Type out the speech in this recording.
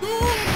Father.